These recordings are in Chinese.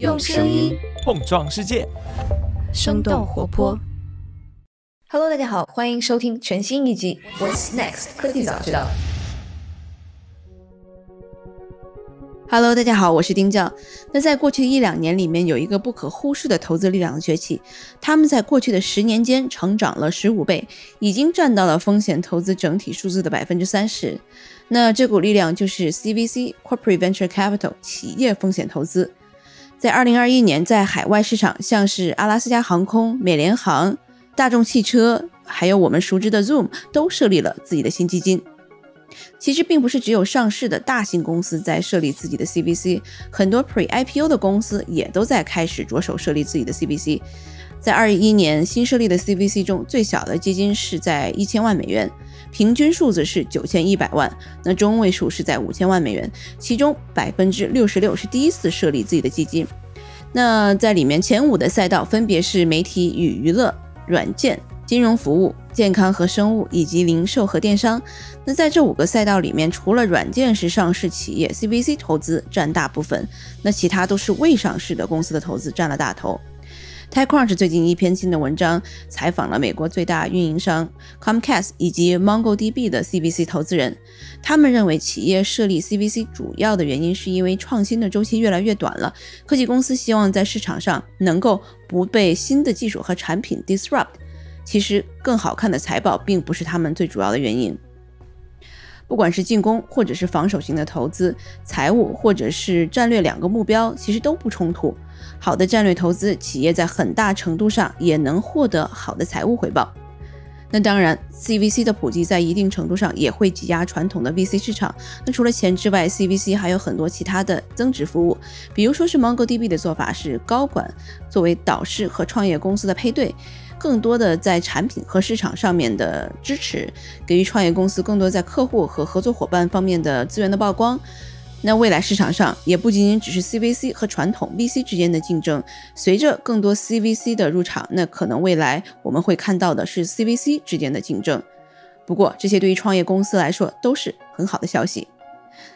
用声音碰撞世界，生动活泼。Hello，大家好，欢迎收听全新一集《What's Next 科技早知道》。Hello，大家好，我是丁教。那在过去的一两年里面，有一个不可忽视的投资力量的崛起，他们在过去的十年间成长了十五倍，已经占到了风险投资整体数字的百分之三十。那这股力量就是 CVC Corporate Venture Capital 企业风险投资。在二零二一年，在海外市场，像是阿拉斯加航空、美联航、大众汽车，还有我们熟知的 Zoom，都设立了自己的新基金。其实并不是只有上市的大型公司在设立自己的 CVC，很多 Pre-IPO 的公司也都在开始着手设立自己的 CVC。在二一年新设立的 CVC 中，最小的基金是在一千万美元，平均数字是九千一百万，那中位数是在五千万美元，其中百分之六十六是第一次设立自己的基金。那在里面前五的赛道分别是媒体与娱乐、软件、金融服务、健康和生物以及零售和电商。那在这五个赛道里面，除了软件是上市企业，CVC 投资占大部分，那其他都是未上市的公司的投资占了大头。TechCrunch 最近一篇新的文章采访了美国最大运营商 Comcast 以及 MongoDB 的 CVC 投资人，他们认为企业设立 CVC 主要的原因是因为创新的周期越来越短了，科技公司希望在市场上能够不被新的技术和产品 disrupt。其实更好看的财报并不是他们最主要的原因。不管是进攻或者是防守型的投资，财务或者是战略两个目标其实都不冲突。好的战略投资，企业在很大程度上也能获得好的财务回报。那当然，CVC 的普及在一定程度上也会挤压传统的 VC 市场。那除了钱之外，CVC 还有很多其他的增值服务，比如说是 MongoDB 的做法是高管作为导师和创业公司的配对。更多的在产品和市场上面的支持，给予创业公司更多在客户和合作伙伴方面的资源的曝光。那未来市场上也不仅仅只是 CVC 和传统 VC 之间的竞争，随着更多 CVC 的入场，那可能未来我们会看到的是 CVC 之间的竞争。不过这些对于创业公司来说都是很好的消息。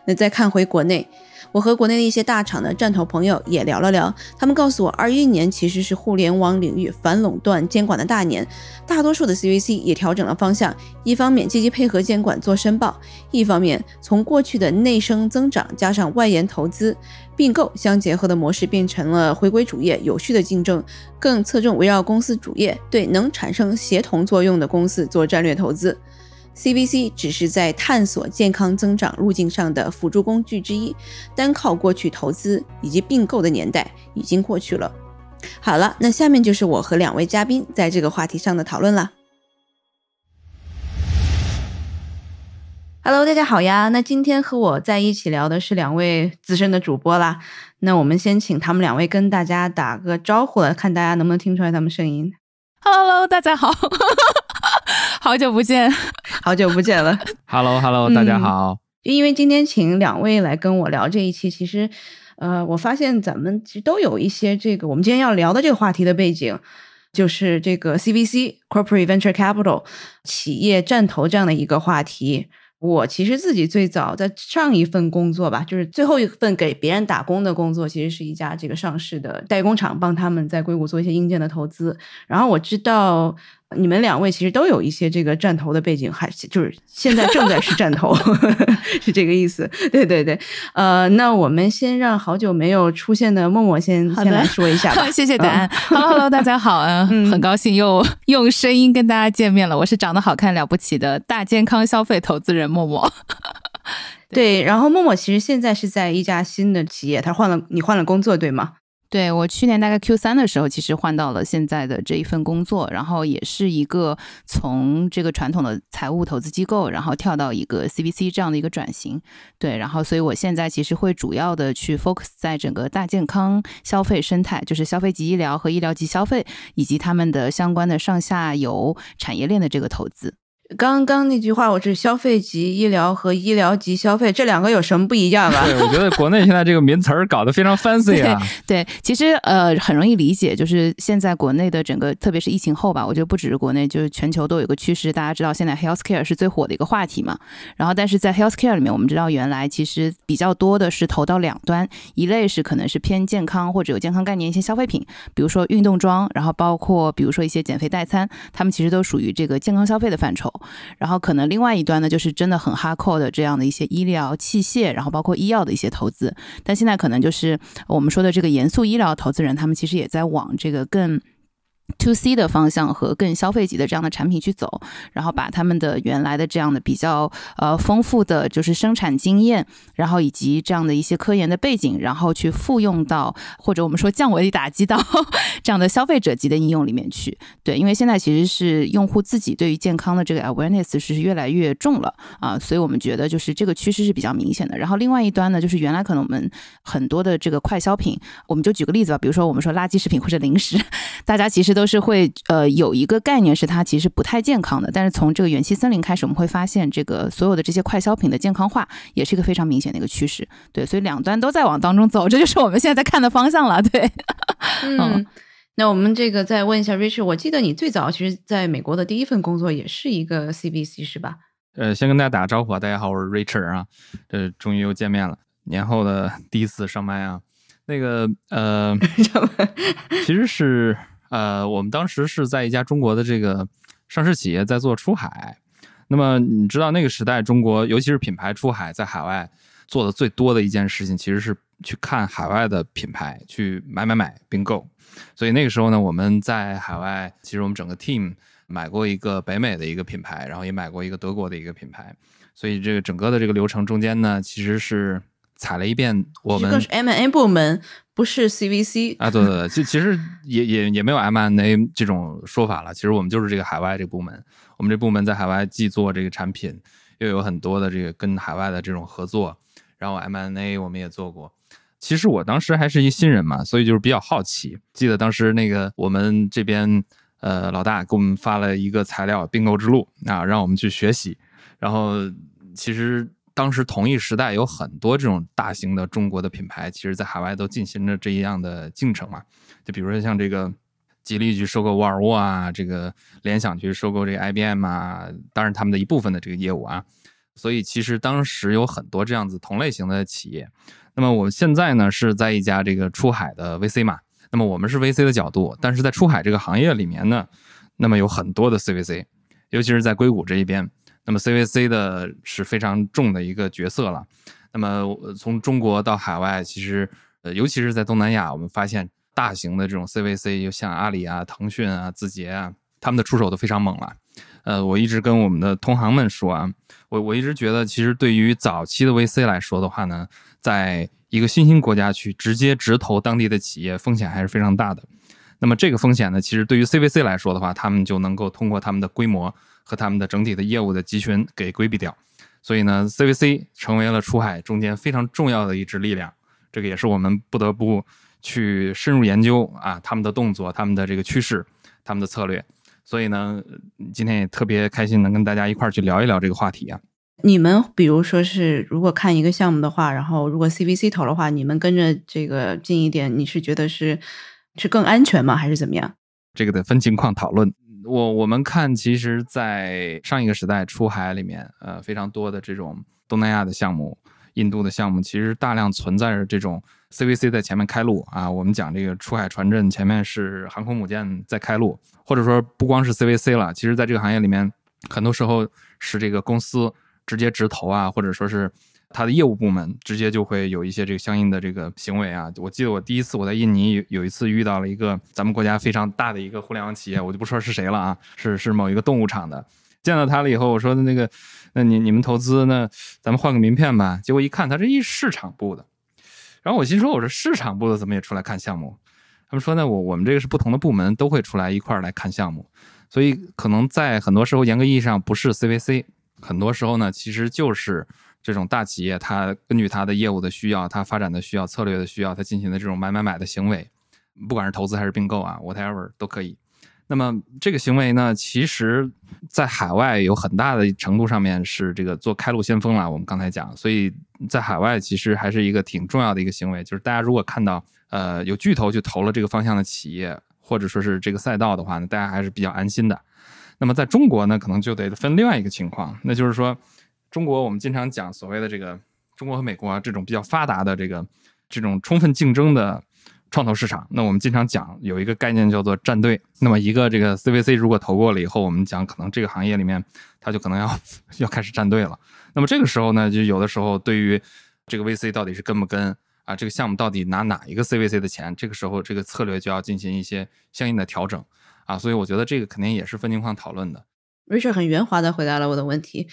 那再看回国内。我和国内的一些大厂的战投朋友也聊了聊，他们告诉我，二一年其实是互联网领域反垄断监管的大年，大多数的 CVC 也调整了方向，一方面积极配合监管做申报，一方面从过去的内生增长加上外延投资、并购相结合的模式，变成了回归主业、有序的竞争，更侧重围绕公司主业对能产生协同作用的公司做战略投资。CVC 只是在探索健康增长路径上的辅助工具之一，单靠过去投资以及并购的年代已经过去了。好了，那下面就是我和两位嘉宾在这个话题上的讨论了。Hello，大家好呀！那今天和我在一起聊的是两位资深的主播啦。那我们先请他们两位跟大家打个招呼了，看大家能不能听出来他们声音。Hello，大家好，好久不见，好久不见了。Hello，Hello，、嗯大家好。因为今天请两位来跟我聊这一期，其实，呃，我发现咱们其实都有一些这个我们今天要聊的这个话题的背景，就是这个 CVC Corporate Venture Capital 企业战投这样的一个话题。我其实自己最早在上一份工作吧，就是最后一份给别人打工的工作，其实是一家这个上市的代工厂，帮他们在硅谷做一些硬件的投资。然后我知道你们两位其实都有一些这个战投的背景，还就是现在正在是战投，是这个意思。对对对，呃，那我们先让好久没有出现的默默先先来说一下吧。谢谢答案。Hello，Hello，大家好，嗯，嗯很高兴又用声音跟大家见面了。我是长得好看了不起的大健康消费投资人默默。对，然后默默其实现在是在一家新的企业，他换了你换了工作对吗？对我去年大概 Q 三的时候，其实换到了现在的这一份工作，然后也是一个从这个传统的财务投资机构，然后跳到一个 CVC 这样的一个转型。对，然后所以我现在其实会主要的去 focus 在整个大健康消费生态，就是消费级医疗和医疗级消费，以及他们的相关的上下游产业链的这个投资。刚刚那句话，我是消费级医疗和医疗级消费这两个有什么不一样吧？对，我觉得国内现在这个名词儿搞得非常 fancy 啊。对，其实呃很容易理解，就是现在国内的整个，特别是疫情后吧，我觉得不只是国内，就是全球都有一个趋势。大家知道现在 healthcare 是最火的一个话题嘛。然后，但是在 healthcare 里面，我们知道原来其实比较多的是投到两端，一类是可能是偏健康或者有健康概念一些消费品，比如说运动装，然后包括比如说一些减肥代餐，他们其实都属于这个健康消费的范畴。然后可能另外一端呢，就是真的很哈扣的这样的一些医疗器械，然后包括医药的一些投资。但现在可能就是我们说的这个严肃医疗投资人，他们其实也在往这个更。To C 的方向和更消费级的这样的产品去走，然后把他们的原来的这样的比较呃丰富的就是生产经验，然后以及这样的一些科研的背景，然后去复用到或者我们说降维打击到 这样的消费者级的应用里面去。对，因为现在其实是用户自己对于健康的这个 awareness 是越来越重了啊，所以我们觉得就是这个趋势是比较明显的。然后另外一端呢，就是原来可能我们很多的这个快消品，我们就举个例子吧，比如说我们说垃圾食品或者零食，大家其实都。都是会呃有一个概念是它其实不太健康的，但是从这个元气森林开始，我们会发现这个所有的这些快消品的健康化也是一个非常明显的一个趋势。对，所以两端都在往当中走，这就是我们现在在看的方向了。对，嗯，那我们这个再问一下 Richard，我记得你最早其实在美国的第一份工作也是一个 CBC 是吧？呃，先跟大家打个招呼啊，大家好，我是 Richard 啊，这终于又见面了，年后的第一次上麦啊，那个呃，其实是。呃，我们当时是在一家中国的这个上市企业在做出海。那么你知道那个时代，中国尤其是品牌出海，在海外做的最多的一件事情，其实是去看海外的品牌，去买买买并购。所以那个时候呢，我们在海外，其实我们整个 team 买过一个北美的一个品牌，然后也买过一个德国的一个品牌。所以这个整个的这个流程中间呢，其实是。踩了一遍，我们是 M A 部门，不是 C V C 啊。对对对，就其实也也也没有 M A 这种说法了。其实我们就是这个海外这个部门，我们这部门在海外既做这个产品，又有很多的这个跟海外的这种合作。然后 M A 我们也做过。其实我当时还是一新人嘛，所以就是比较好奇。记得当时那个我们这边呃老大给我们发了一个材料《并购之路》啊，让我们去学习。然后其实。当时同一时代有很多这种大型的中国的品牌，其实在海外都进行着这样的进程嘛。就比如说像这个吉利去收购沃尔沃啊，这个联想去收购这个 IBM 啊，当然他们的一部分的这个业务啊。所以其实当时有很多这样子同类型的企业。那么我们现在呢是在一家这个出海的 VC 嘛。那么我们是 VC 的角度，但是在出海这个行业里面呢，那么有很多的 CVC，尤其是在硅谷这一边。那么 CVC 的是非常重的一个角色了。那么从中国到海外，其实呃，尤其是在东南亚，我们发现大型的这种 CVC，就像阿里啊、腾讯啊、字节啊，他们的出手都非常猛了。呃，我一直跟我们的同行们说啊，我我一直觉得，其实对于早期的 VC 来说的话呢，在一个新兴国家去直接直投当地的企业，风险还是非常大的。那么这个风险呢，其实对于 CVC 来说的话，他们就能够通过他们的规模。和他们的整体的业务的集群给规避掉，所以呢，CVC 成为了出海中间非常重要的一支力量。这个也是我们不得不去深入研究啊，他们的动作、他们的这个趋势、他们的策略。所以呢，今天也特别开心能跟大家一块儿去聊一聊这个话题啊。你们比如说是如果看一个项目的话，然后如果 CVC 投的话，你们跟着这个近一点，你是觉得是是更安全吗？还是怎么样？这个得分情况讨论。我我们看，其实，在上一个时代出海里面，呃，非常多的这种东南亚的项目、印度的项目，其实大量存在着这种 CVC 在前面开路啊。我们讲这个出海船阵前面是航空母舰在开路，或者说不光是 CVC 了，其实在这个行业里面，很多时候是这个公司直接直投啊，或者说是。他的业务部门直接就会有一些这个相应的这个行为啊。我记得我第一次我在印尼有有一次遇到了一个咱们国家非常大的一个互联网企业，我就不说是谁了啊，是是某一个动物厂的。见到他了以后，我说的那个，那你你们投资那咱们换个名片吧。结果一看，他是一市场部的。然后我心说，我说市场部的怎么也出来看项目？他们说呢，我我们这个是不同的部门都会出来一块儿来看项目，所以可能在很多时候严格意义上不是 CVC，很多时候呢其实就是。这种大企业，它根据它的业务的需要，它发展的需要，策略的需要，它进行的这种买买买的行为，不管是投资还是并购啊，whatever 都可以。那么这个行为呢，其实在海外有很大的程度上面是这个做开路先锋了。我们刚才讲，所以在海外其实还是一个挺重要的一个行为，就是大家如果看到呃有巨头去投了这个方向的企业，或者说是这个赛道的话呢，大家还是比较安心的。那么在中国呢，可能就得分另外一个情况，那就是说，中国我们经常讲所谓的这个中国和美国啊这种比较发达的这个这种充分竞争的。创投市场，那我们经常讲有一个概念叫做站队。那么一个这个 CVC 如果投过了以后，我们讲可能这个行业里面它就可能要 要开始站队了。那么这个时候呢，就有的时候对于这个 VC 到底是跟不跟啊，这个项目到底拿哪一个 CVC 的钱，这个时候这个策略就要进行一些相应的调整啊。所以我觉得这个肯定也是分情况讨论的。Richard 很圆滑的回答了我的问题，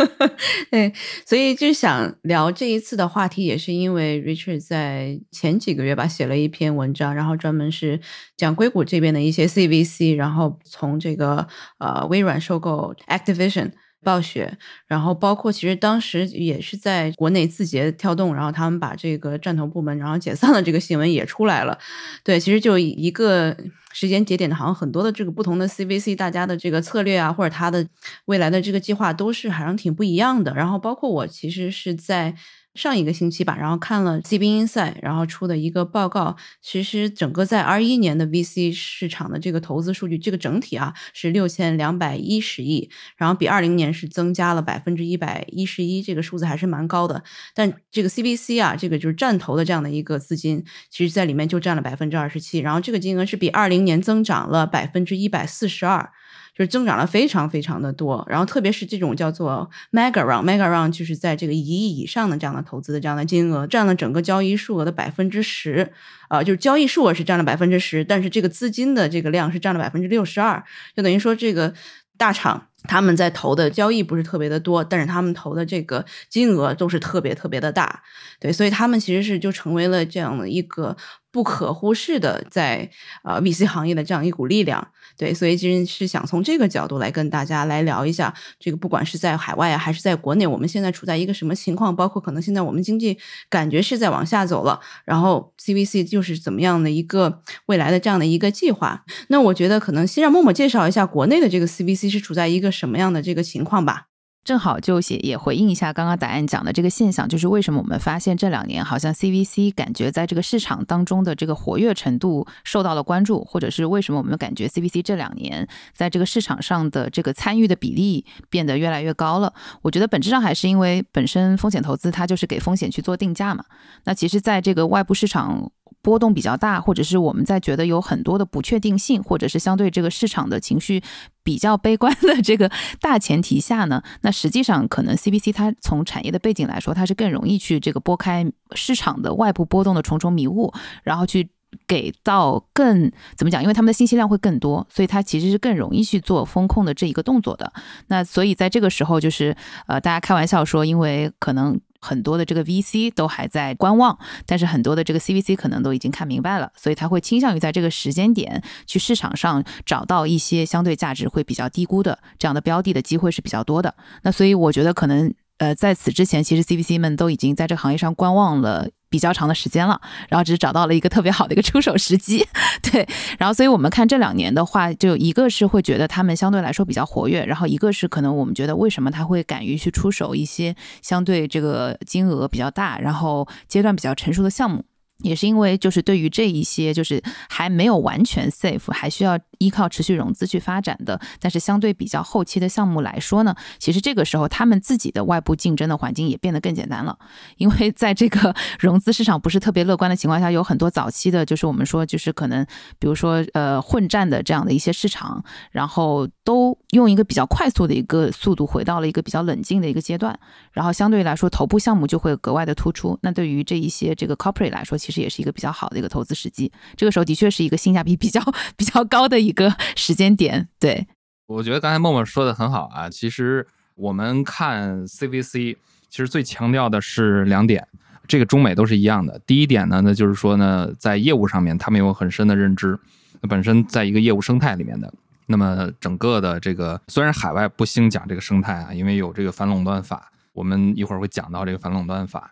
对，所以就想聊这一次的话题，也是因为 Richard 在前几个月吧写了一篇文章，然后专门是讲硅谷这边的一些 CVC，然后从这个呃微软收购 Activision。暴雪，然后包括其实当时也是在国内字节跳动，然后他们把这个战投部门然后解散了这个新闻也出来了。对，其实就一个时间节点的，好像很多的这个不同的 CVC，大家的这个策略啊，或者他的未来的这个计划都是好像挺不一样的。然后包括我其实是在。上一个星期吧，然后看了 CB Insight，然后出的一个报告，其实整个在二一年的 VC 市场的这个投资数据，这个整体啊是六千两百一十亿，然后比二零年是增加了百分之一百一十一，这个数字还是蛮高的。但这个 CBC 啊，这个就是战投的这样的一个资金，其实在里面就占了百分之二十七，然后这个金额是比二零年增长了百分之一百四十二。就是增长了非常非常的多，然后特别是这种叫做 mega round，mega round 就是在这个一亿以上的这样的投资的这样的金额，占了整个交易数额的百分之十，啊，就是交易数额是占了百分之十，但是这个资金的这个量是占了百分之六十二，就等于说这个大厂他们在投的交易不是特别的多，但是他们投的这个金额都是特别特别的大，对，所以他们其实是就成为了这样的一个不可忽视的在呃 VC 行业的这样一股力量。对，所以其实是想从这个角度来跟大家来聊一下，这个不管是在海外，还是在国内，我们现在处在一个什么情况？包括可能现在我们经济感觉是在往下走了，然后 CVC 就是怎么样的一个未来的这样的一个计划？那我觉得可能先让默默介绍一下国内的这个 CVC 是处在一个什么样的这个情况吧。正好就写也回应一下刚刚答案讲的这个现象，就是为什么我们发现这两年好像 CVC 感觉在这个市场当中的这个活跃程度受到了关注，或者是为什么我们感觉 CVC 这两年在这个市场上的这个参与的比例变得越来越高了？我觉得本质上还是因为本身风险投资它就是给风险去做定价嘛。那其实在这个外部市场。波动比较大，或者是我们在觉得有很多的不确定性，或者是相对这个市场的情绪比较悲观的这个大前提下呢，那实际上可能 CBC 它从产业的背景来说，它是更容易去这个拨开市场的外部波动的重重迷雾，然后去给到更怎么讲？因为他们的信息量会更多，所以它其实是更容易去做风控的这一个动作的。那所以在这个时候，就是呃，大家开玩笑说，因为可能。很多的这个 VC 都还在观望，但是很多的这个 CVC 可能都已经看明白了，所以他会倾向于在这个时间点去市场上找到一些相对价值会比较低估的这样的标的的机会是比较多的。那所以我觉得可能呃在此之前，其实 CVC 们都已经在这个行业上观望了。比较长的时间了，然后只是找到了一个特别好的一个出手时机，对，然后所以我们看这两年的话，就一个是会觉得他们相对来说比较活跃，然后一个是可能我们觉得为什么他会敢于去出手一些相对这个金额比较大，然后阶段比较成熟的项目。也是因为，就是对于这一些就是还没有完全 safe，还需要依靠持续融资去发展的，但是相对比较后期的项目来说呢，其实这个时候他们自己的外部竞争的环境也变得更简单了。因为在这个 融资市场不是特别乐观的情况下，有很多早期的，就是我们说就是可能，比如说呃混战的这样的一些市场，然后都用一个比较快速的一个速度回到了一个比较冷静的一个阶段，然后相对来说头部项目就会格外的突出。那对于这一些这个 corporate 来说，其实。实也是一个比较好的一个投资时机，这个时候的确是一个性价比比较 比较高的一一个 时间点。对，我觉得刚才默默说的很好啊。其实我们看 CVC，其实最强调的是两点，这个中美都是一样的。第一点呢，那就是说呢，在业务上面他们有很深的认知，本身在一个业务生态里面的。那么整个的这个虽然海外不兴讲这个生态啊，因为有这个反垄断法，我们一会儿会讲到这个反垄断法。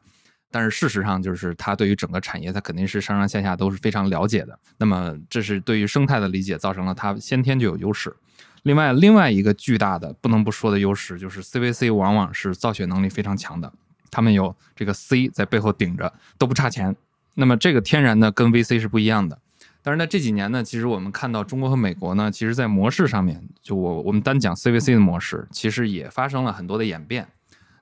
但是事实上就是他对于整个产业，他肯定是上上下下都是非常了解的。那么这是对于生态的理解，造成了他先天就有优势。另外，另外一个巨大的不能不说的优势就是 CVC 往往是造血能力非常强的，他们有这个 C 在背后顶着，都不差钱。那么这个天然的跟 VC 是不一样的。但是呢，这几年呢，其实我们看到中国和美国呢，其实在模式上面，就我我们单讲 CVC 的模式，其实也发生了很多的演变。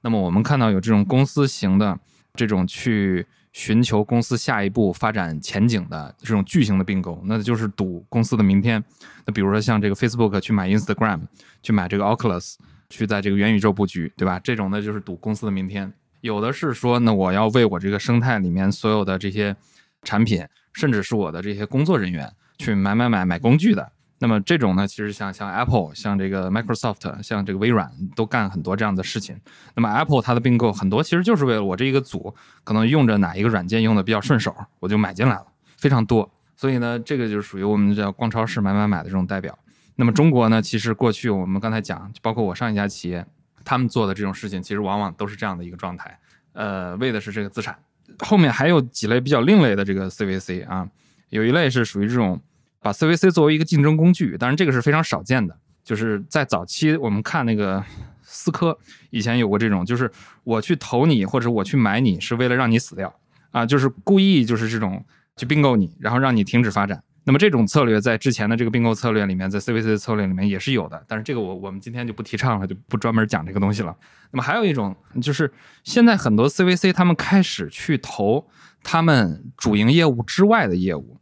那么我们看到有这种公司型的这种去寻求公司下一步发展前景的这种巨型的并购，那就是赌公司的明天。那比如说像这个 Facebook 去买 Instagram，去买这个 Oculus，去在这个元宇宙布局，对吧？这种呢就是赌公司的明天。有的是说，那我要为我这个生态里面所有的这些产品。甚至是我的这些工作人员去买买买买工具的，那么这种呢，其实像像 Apple、像这个 Microsoft、像这个微软都干很多这样的事情。那么 Apple 它的并购很多其实就是为了我这一个组可能用着哪一个软件用的比较顺手，我就买进来了，非常多。所以呢，这个就是属于我们叫逛超市买买买的这种代表。那么中国呢，其实过去我们刚才讲，包括我上一家企业，他们做的这种事情，其实往往都是这样的一个状态，呃，为的是这个资产。后面还有几类比较另类的这个 CVC 啊，有一类是属于这种把 CVC 作为一个竞争工具，当然这个是非常少见的。就是在早期我们看那个思科以前有过这种，就是我去投你或者我去买你是为了让你死掉啊，就是故意就是这种去并购你，然后让你停止发展。那么这种策略在之前的这个并购策略里面，在 CVC 的策略里面也是有的，但是这个我我们今天就不提倡了，就不专门讲这个东西了。那么还有一种就是现在很多 CVC 他们开始去投他们主营业务之外的业务。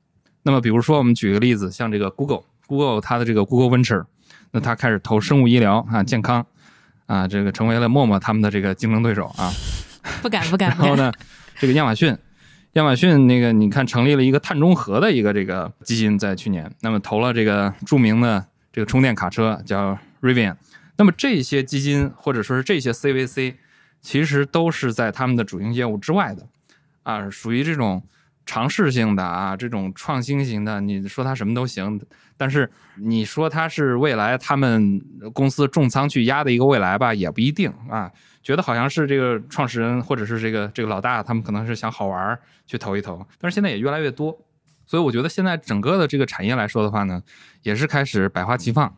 那么比如说我们举个例子，像这个 Google，Google 它的这个 Google Venture，那它开始投生物医疗啊健康啊，这个成为了陌陌他们的这个竞争对手啊。不敢不敢。然后呢，这个亚马逊。亚马逊那个，你看成立了一个碳中和的一个这个基金，在去年，那么投了这个著名的这个充电卡车叫 Rivian。那么这些基金或者说是这些 CVC，其实都是在他们的主营业务之外的，啊，属于这种尝试性的啊，这种创新型的。你说它什么都行，但是你说它是未来他们公司重仓去压的一个未来吧，也不一定啊。觉得好像是这个创始人或者是这个这个老大，他们可能是想好玩去投一投，但是现在也越来越多，所以我觉得现在整个的这个产业来说的话呢，也是开始百花齐放。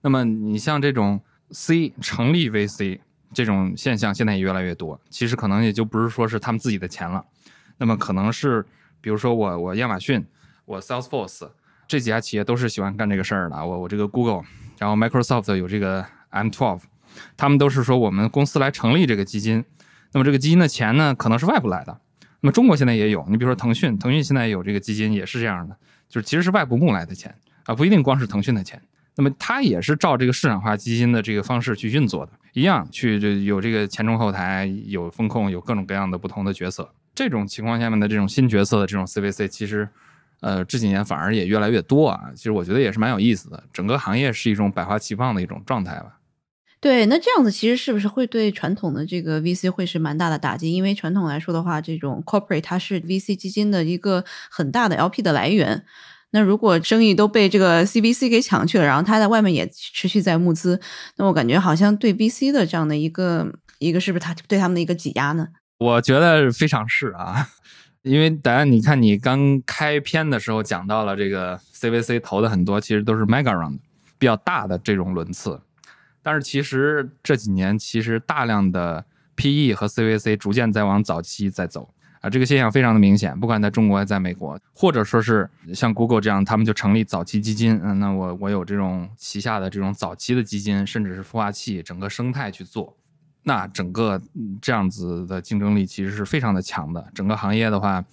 那么你像这种 C 成立 VC 这种现象，现在也越来越多。其实可能也就不是说是他们自己的钱了，那么可能是比如说我我亚马逊，我 Salesforce 这几家企业都是喜欢干这个事儿的。我我这个 Google，然后 Microsoft 有这个 M12。他们都是说我们公司来成立这个基金，那么这个基金的钱呢，可能是外部来的。那么中国现在也有，你比如说腾讯，腾讯现在有这个基金也是这样的，就是其实是外部募来的钱啊，不一定光是腾讯的钱。那么它也是照这个市场化基金的这个方式去运作的，一样去这有这个前中后台，有风控，有各种各样的不同的角色。这种情况下面的这种新角色的这种 CVC，其实呃这几年反而也越来越多啊。其实我觉得也是蛮有意思的，整个行业是一种百花齐放的一种状态吧。对，那这样子其实是不是会对传统的这个 VC 会是蛮大的打击？因为传统来说的话，这种 corporate 它是 VC 基金的一个很大的 LP 的来源。那如果生意都被这个 CVC 给抢去了，然后他在外面也持续在募资，那我感觉好像对 VC 的这样的一个一个是不是他对他们的一个挤压呢？我觉得非常是啊，因为大家你看你刚开篇的时候讲到了这个 CVC 投的很多，其实都是 mega round 比较大的这种轮次。但是其实这几年，其实大量的 PE 和 CVC 逐渐在往早期在走啊，这个现象非常的明显。不管在中国还是在美国，或者说是像 Google 这样，他们就成立早期基金。嗯，那我我有这种旗下的这种早期的基金，甚至是孵化器，整个生态去做，那整个这样子的竞争力其实是非常的强的。整个行业的话，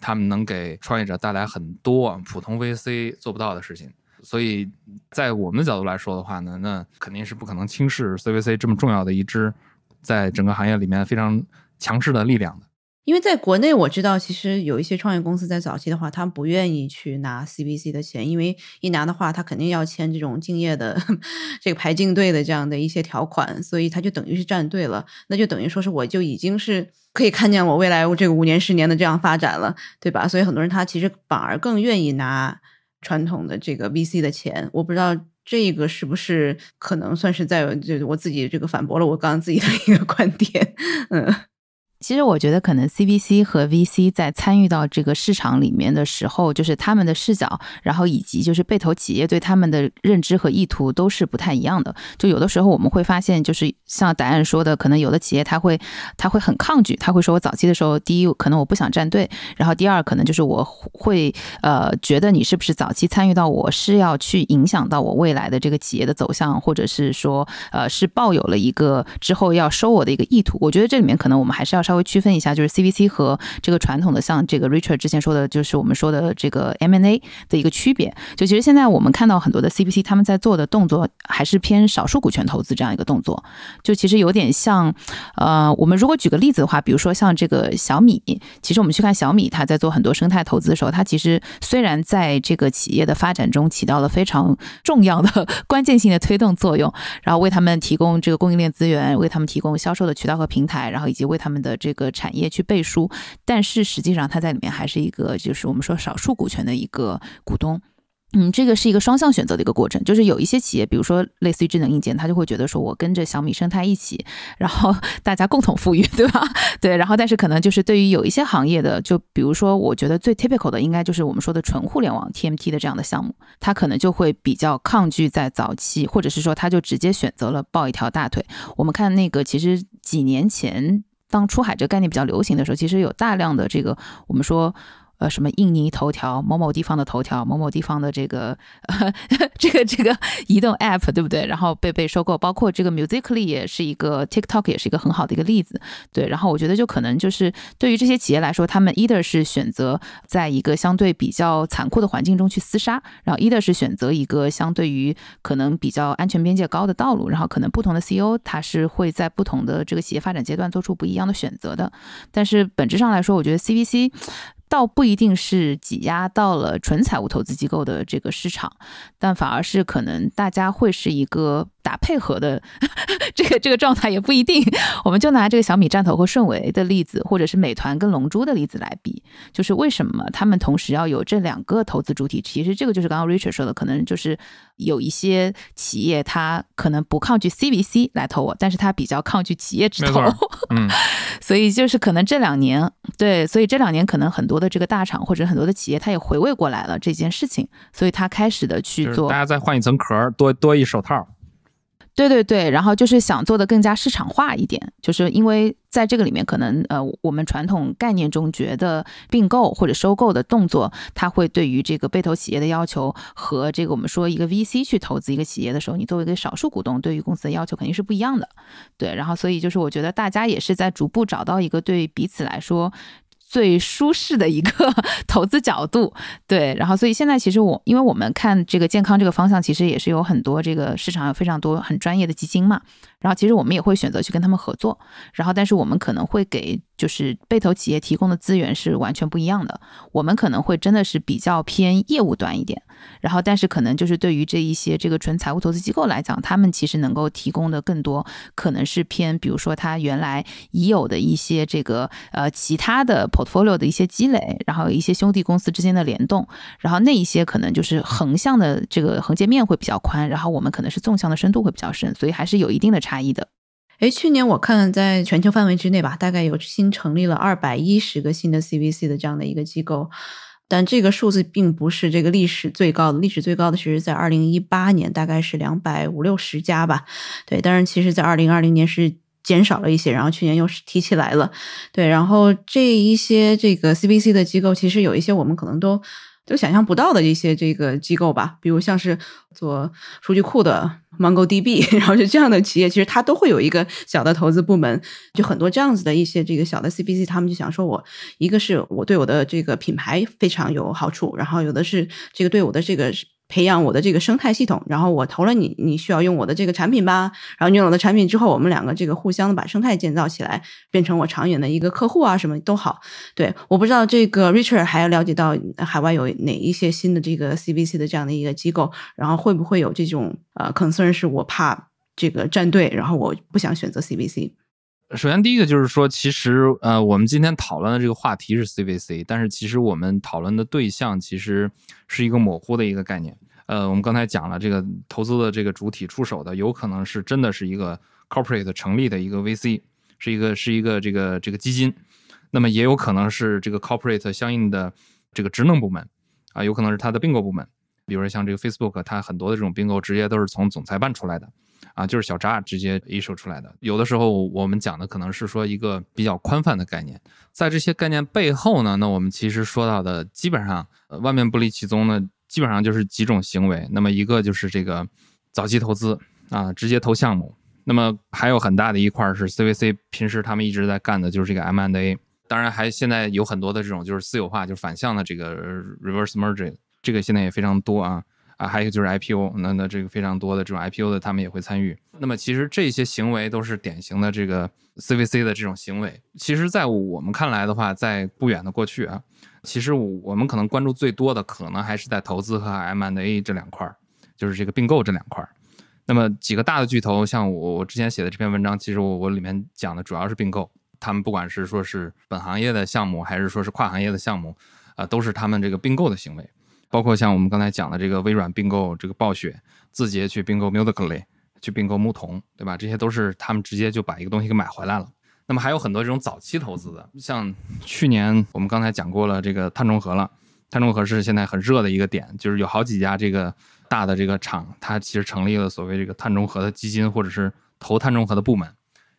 他们能给创业者带来很多普通 VC 做不到的事情。所以在我们的角度来说的话呢，那肯定是不可能轻视 CVC 这么重要的一支，在整个行业里面非常强势的力量的。因为在国内我知道，其实有一些创业公司在早期的话，他们不愿意去拿 CBC 的钱，因为一拿的话，他肯定要签这种敬业的 这个排竞队的这样的一些条款，所以他就等于是站队了，那就等于说是我就已经是可以看见我未来这个五年十年的这样发展了，对吧？所以很多人他其实反而更愿意拿。传统的这个 VC 的钱，我不知道这个是不是可能算是在就我自己这个反驳了我刚刚自己的一个观点，嗯，其实我觉得，可能 CVC 和 VC 在参与到这个市场里面的时候，就是他们的视角，然后以及就是被投企业对他们的认知和意图都是不太一样的。就有的时候我们会发现，就是像答案说的，可能有的企业他会他会很抗拒，他会说我早期的时候，第一可能我不想站队，然后第二可能就是我会呃觉得你是不是早期参与到我是要去影响到我未来的这个企业的走向，或者是说呃是抱有了一个之后要收我的一个意图。我觉得这里面可能我们还是要。稍微区分一下，就是 CVC 和这个传统的，像这个 Richard 之前说的，就是我们说的这个 M&A 的一个区别。就其实现在我们看到很多的 CVC 他们在做的动作，还是偏少数股权投资这样一个动作。就其实有点像，呃，我们如果举个例子的话，比如说像这个小米，其实我们去看小米，它在做很多生态投资的时候，它其实虽然在这个企业的发展中起到了非常重要的 关键性的推动作用，然后为他们提供这个供应链资源，为他们提供销售的渠道和平台，然后以及为他们的这个产业去背书，但是实际上它在里面还是一个，就是我们说少数股权的一个股东。嗯，这个是一个双向选择的一个过程，就是有一些企业，比如说类似于智能硬件，他就会觉得说我跟着小米生态一起，然后 大家共同富裕，对吧？对，然后但是可能就是对于有一些行业的，就比如说我觉得最 typical 的应该就是我们说的纯互联网 TMT 的这样的项目，他可能就会比较抗拒在早期，或者是说他就直接选择了抱一条大腿。我们看那个其实几年前。当出海这个概念比较流行的时候，其实有大量的这个我们说。呃，什么印尼头条、某某地方的头条、某某地方的这个呃、这个这 个移动 App，对不对？然后被被收购，包括这个 Musically 也是一个 TikTok 也是一个很好的一个例子，对。然后我觉得就可能就是对于这些企业来说，他们 either 是选择在一个相对比较残酷的环境中去厮杀，然后 either 是选择一个相对于可能比较安全边界高的道路，然后可能不同的 CEO 他是会在不同的这个企业发展阶段做出不一样的选择的。但是本质上来说，我觉得 CVC。倒不一定是挤压到了纯财务投资机构的这个市场，但反而是可能大家会是一个。打配合的 这个这个状态也不一定，我们就拿这个小米战投和顺为的例子，或者是美团跟龙珠的例子来比，就是为什么他们同时要有这两个投资主体？其实这个就是刚刚 Richard 说的，可能就是有一些企业他可能不抗拒 CVC 来投我，但是他比较抗拒企业直投。嗯，所以就是可能这两年，对，所以这两年可能很多的这个大厂或者很多的企业，他也回味过来了这件事情，所以他开始的去做，大家再换一层壳，多多一手套。对对对，然后就是想做的更加市场化一点，就是因为在这个里面，可能呃，我们传统概念中觉得并购或者收购的动作，它会对于这个被投企业的要求和这个我们说一个 VC 去投资一个企业的时候，你作为一个少数股东，对于公司的要求肯定是不一样的。对，然后所以就是我觉得大家也是在逐步找到一个对彼此来说。最舒适的一个 投资角度，对，然后所以现在其实我，因为我们看这个健康这个方向，其实也是有很多这个市场有非常多很专业的基金嘛。然后其实我们也会选择去跟他们合作，然后但是我们可能会给就是被投企业提供的资源是完全不一样的。我们可能会真的是比较偏业务端一点，然后但是可能就是对于这一些这个纯财务投资机构来讲，他们其实能够提供的更多可能是偏，比如说他原来已有的一些这个呃其他的 portfolio 的一些积累，然后一些兄弟公司之间的联动，然后那一些可能就是横向的这个横截面会比较宽，然后我们可能是纵向的深度会比较深，所以还是有一定的差。异的，哎，去年我看在全球范围之内吧，大概有新成立了二百一十个新的 CVC 的这样的一个机构，但这个数字并不是这个历史最高的，历史最高的其实在二零一八年，大概是两百五六十家吧。对，但是其实在二零二零年是减少了一些，然后去年又是提起来了。对，然后这一些这个 CBC 的机构，其实有一些我们可能都。就想象不到的一些这个机构吧，比如像是做数据库的 MongoDB，然后就这样的企业，其实它都会有一个小的投资部门，就很多这样子的一些这个小的 CBC，他们就想说，我一个是我对我的这个品牌非常有好处，然后有的是这个对我的这个。培养我的这个生态系统，然后我投了你，你需要用我的这个产品吧？然后你有了的产品之后，我们两个这个互相的把生态建造起来，变成我长远的一个客户啊，什么都好。对，我不知道这个 Richard 还要了解到海外有哪一些新的这个 CVC 的这样的一个机构，然后会不会有这种呃 concern 是我怕这个站队，然后我不想选择 CVC。首先，第一个就是说，其实呃，我们今天讨论的这个话题是 CVC，但是其实我们讨论的对象其实是一个模糊的一个概念。呃，我们刚才讲了，这个投资的这个主体出手的，有可能是真的是一个 corporate 成立的一个 VC，是一个是一个这个这个基金，那么也有可能是这个 corporate 相应的这个职能部门啊，有可能是它的并购部门，比如说像这个 Facebook，它很多的这种并购直接都是从总裁办出来的。啊，就是小扎直接 issue 出来的。有的时候我们讲的可能是说一个比较宽泛的概念，在这些概念背后呢，那我们其实说到的基本上万变不离其宗呢，基本上就是几种行为。那么一个就是这个早期投资啊，直接投项目。那么还有很大的一块是 CVC 平时他们一直在干的就是这个 M&A。当然还现在有很多的这种就是私有化，就是反向的这个 reverse merger，这个现在也非常多啊。啊，还有一个就是 IPO，那那这个非常多的这种 IPO 的，他们也会参与。那么其实这些行为都是典型的这个 CVC 的这种行为。其实，在我们看来的话，在不远的过去啊，其实我们可能关注最多的，可能还是在投资和 M&A 这两块儿，就是这个并购这两块儿。那么几个大的巨头，像我我之前写的这篇文章，其实我我里面讲的主要是并购。他们不管是说是本行业的项目，还是说是跨行业的项目，啊，都是他们这个并购的行为。包括像我们刚才讲的这个微软并购这个暴雪，字节去并购 Musically，去并购牧童，对吧？这些都是他们直接就把一个东西给买回来了。那么还有很多这种早期投资的，像去年我们刚才讲过了这个碳中和了，碳中和是现在很热的一个点，就是有好几家这个大的这个厂，它其实成立了所谓这个碳中和的基金或者是投碳中和的部门。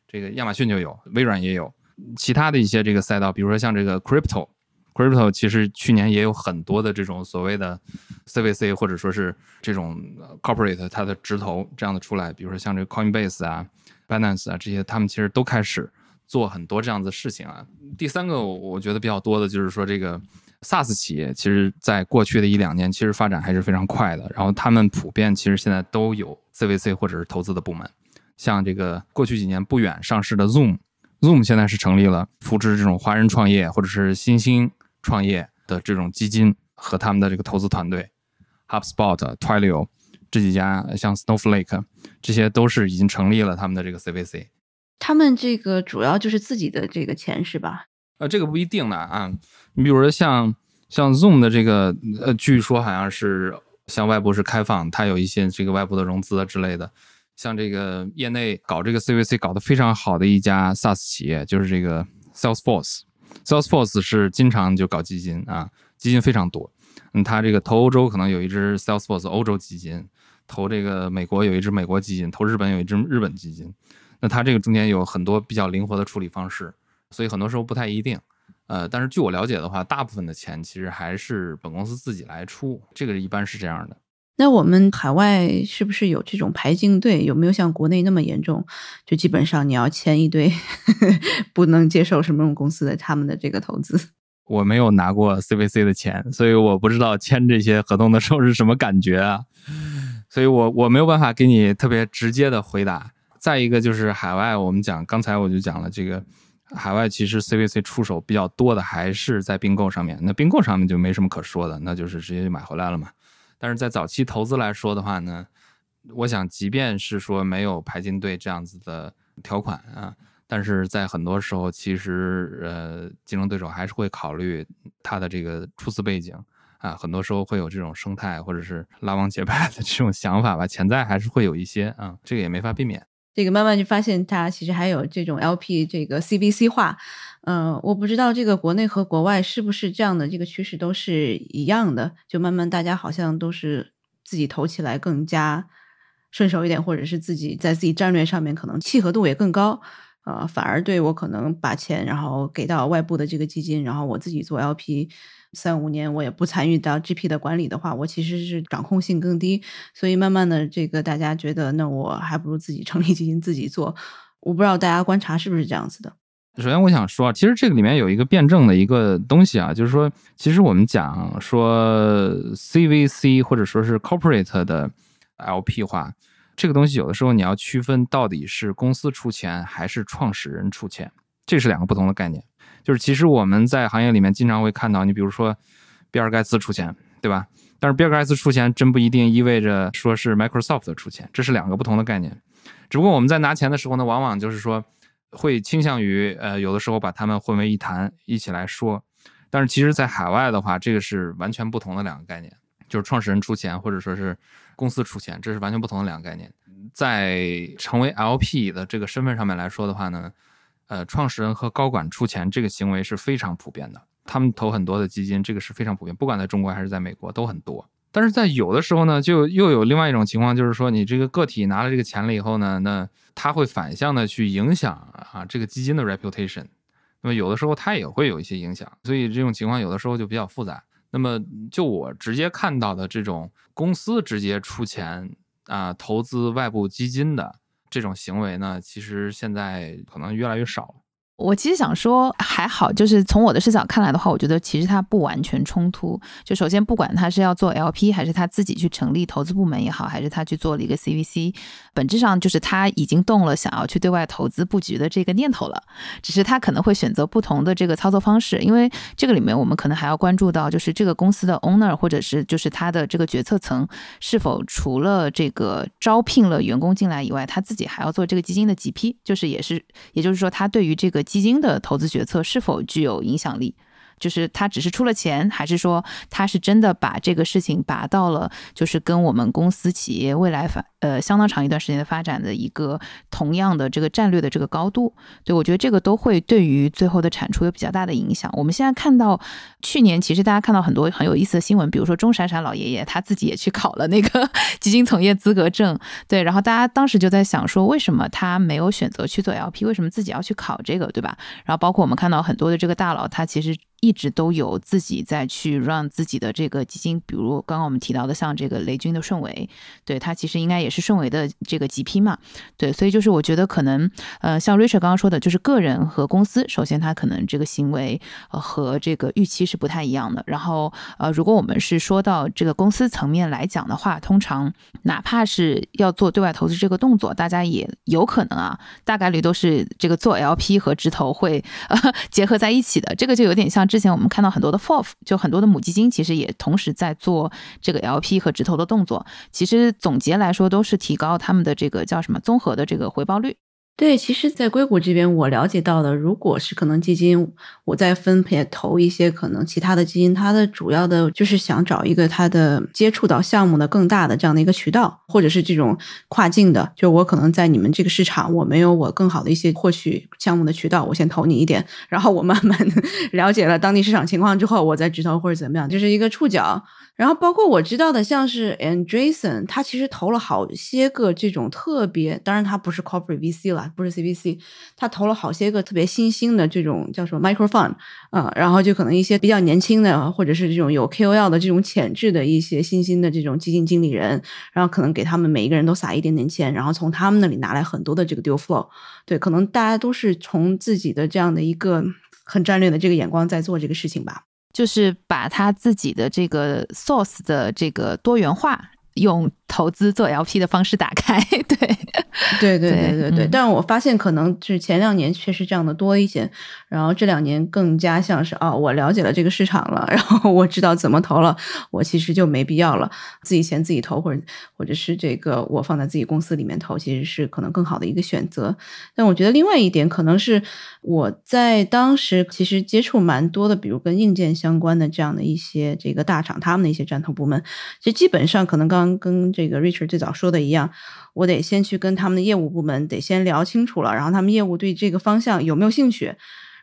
这个亚马逊就有，微软也有，其他的一些这个赛道，比如说像这个 Crypto。Crypto 其实去年也有很多的这种所谓的 CVC 或者说是这种 Corporate 它的直投这样的出来，比如说像这个 Coinbase 啊、Binance 啊这些，他们其实都开始做很多这样的事情啊。第三个我觉得比较多的就是说这个 SaaS 企业，其实在过去的一两年其实发展还是非常快的，然后他们普遍其实现在都有 CVC 或者是投资的部门，像这个过去几年不远上市的 Zoom，Zoom 现在是成立了扶持这种华人创业或者是新兴。创业的这种基金和他们的这个投资团队，HubSpot、Twilio 这几家，像 Snowflake，这些都是已经成立了他们的这个 CVC。他们这个主要就是自己的这个钱是吧？呃，这个不一定的啊。你比如说像像 Zoom 的这个，呃，据说好像是向外部是开放，它有一些这个外部的融资之类的。像这个业内搞这个 CVC 搞得非常好的一家 SaaS 企业，就是这个 Salesforce。Salesforce 是经常就搞基金啊，基金非常多。嗯，他这个投欧洲可能有一支 Salesforce 欧洲基金，投这个美国有一支美国基金，投日本有一支日本基金。那他这个中间有很多比较灵活的处理方式，所以很多时候不太一定。呃，但是据我了解的话，大部分的钱其实还是本公司自己来出，这个一般是这样的。那我们海外是不是有这种排进队？有没有像国内那么严重？就基本上你要签一堆 不能接受什么公司的他们的这个投资。我没有拿过 CVC 的钱，所以我不知道签这些合同的时候是什么感觉啊。所以我我没有办法给你特别直接的回答。再一个就是海外，我们讲刚才我就讲了，这个海外其实 CVC 出手比较多的还是在并购上面。那并购上面就没什么可说的，那就是直接就买回来了嘛。但是在早期投资来说的话呢，我想即便是说没有排进队这样子的条款啊，但是在很多时候，其实呃，竞争对手还是会考虑他的这个初次背景啊，很多时候会有这种生态或者是拉帮结派的这种想法吧，潜在还是会有一些啊，这个也没法避免。这个慢慢就发现，它其实还有这种 LP 这个 CBC 化，嗯，我不知道这个国内和国外是不是这样的这个趋势都是一样的，就慢慢大家好像都是自己投起来更加顺手一点，或者是自己在自己战略上面可能契合度也更高，呃，反而对我可能把钱然后给到外部的这个基金，然后我自己做 LP。三五年我也不参与到 GP 的管理的话，我其实是掌控性更低，所以慢慢的这个大家觉得，那我还不如自己成立基金自己做。我不知道大家观察是不是这样子的。首先我想说啊，其实这个里面有一个辩证的一个东西啊，就是说，其实我们讲说 CVC 或者说是 Corporate 的 LP 化，这个东西有的时候你要区分到底是公司出钱还是创始人出钱，这是两个不同的概念。就是其实我们在行业里面经常会看到，你比如说比尔盖茨出钱，对吧？但是比尔盖茨出钱真不一定意味着说是 Microsoft 出钱，这是两个不同的概念。只不过我们在拿钱的时候呢，往往就是说会倾向于呃有的时候把他们混为一谈一起来说。但是其实，在海外的话，这个是完全不同的两个概念，就是创始人出钱或者说是公司出钱，这是完全不同的两个概念。在成为 LP 的这个身份上面来说的话呢。呃，创始人和高管出钱这个行为是非常普遍的，他们投很多的基金，这个是非常普遍，不管在中国还是在美国都很多。但是在有的时候呢，就又有另外一种情况，就是说你这个个体拿了这个钱了以后呢，那他会反向的去影响啊这个基金的 reputation。那么有的时候它也会有一些影响，所以这种情况有的时候就比较复杂。那么就我直接看到的这种公司直接出钱啊投资外部基金的这种行为呢，其实现在可能越来越少了。我其实想说还好，就是从我的视角看来的话，我觉得其实它不完全冲突。就首先，不管他是要做 LP，还是他自己去成立投资部门也好，还是他去做了一个 CVC，本质上就是他已经动了想要去对外投资布局的这个念头了。只是他可能会选择不同的这个操作方式，因为这个里面我们可能还要关注到，就是这个公司的 owner 或者是就是他的这个决策层是否除了这个招聘了员工进来以外，他自己还要做这个基金的 GP，就是也是也就是说他对于这个。基金的投资决策是否具有影响力？就是他只是出了钱，还是说他是真的把这个事情拔到了，就是跟我们公司企业未来发呃相当长一段时间的发展的一个同样的这个战略的这个高度？对我觉得这个都会对于最后的产出有比较大的影响。我们现在看到去年其实大家看到很多很有意思的新闻，比如说钟闪闪老爷爷他自己也去考了那个 基金从业资格证，对，然后大家当时就在想说，为什么他没有选择去做 LP？为什么自己要去考这个，对吧？然后包括我们看到很多的这个大佬，他其实。一直都有自己在去让自己的这个基金，比如刚刚我们提到的，像这个雷军的顺为，对他其实应该也是顺为的这个 GP 嘛，对，所以就是我觉得可能，呃，像 Richard 刚刚说的，就是个人和公司，首先他可能这个行为和这个预期是不太一样的。然后呃，如果我们是说到这个公司层面来讲的话，通常哪怕是要做对外投资这个动作，大家也有可能啊，大概率都是这个做 LP 和直投会呃 结合在一起的，这个就有点像。之前我们看到很多的 FOF，就很多的母基金，其实也同时在做这个 LP 和直投的动作。其实总结来说，都是提高他们的这个叫什么综合的这个回报率。对，其实，在硅谷这边，我了解到的，如果是可能基金，我在分配投一些可能其他的基金，它的主要的就是想找一个它的接触到项目的更大的这样的一个渠道，或者是这种跨境的，就我可能在你们这个市场，我没有我更好的一些获取项目的渠道，我先投你一点，然后我慢慢 了解了当地市场情况之后，我再直投或者怎么样，就是一个触角。然后包括我知道的，像是 Andreessen，他其实投了好些个这种特别，当然他不是 Corporate VC 了，不是 CVC，他投了好些个特别新兴的这种叫什么 Micro Fund，啊，然后就可能一些比较年轻的，或者是这种有 KOL 的这种潜质的一些新兴的这种基金经理人，然后可能给他们每一个人都撒一点点钱，然后从他们那里拿来很多的这个 deal flow，对，可能大家都是从自己的这样的一个很战略的这个眼光在做这个事情吧。就是把他自己的这个 source 的这个多元化。用投资做 LP 的方式打开，对，对对对对对。但是我发现可能就是前两年确实这样的多一些，然后这两年更加像是哦，我了解了这个市场了，然后我知道怎么投了，我其实就没必要了，自己钱自己投，或者或者是这个我放在自己公司里面投，其实是可能更好的一个选择。但我觉得另外一点可能是我在当时其实接触蛮多的，比如跟硬件相关的这样的一些这个大厂，他们的一些战投部门，其实基本上可能刚。跟这这个 Richard 最早说的一样，我得先去跟他们的业务部门得先聊清楚了，然后他们业务对这个方向有没有兴趣，